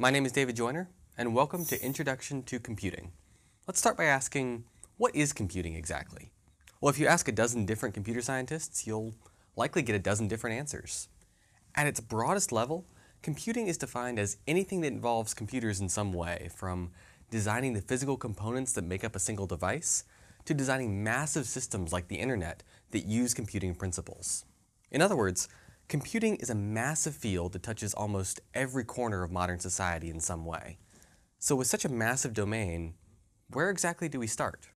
My name is David Joyner, and welcome to Introduction to Computing. Let's start by asking, what is computing exactly? Well, if you ask a dozen different computer scientists, you'll likely get a dozen different answers. At its broadest level, computing is defined as anything that involves computers in some way, from designing the physical components that make up a single device, to designing massive systems like the internet that use computing principles. In other words, computing is a massive field that touches almost every corner of modern society in some way. So with such a massive domain, where exactly do we start?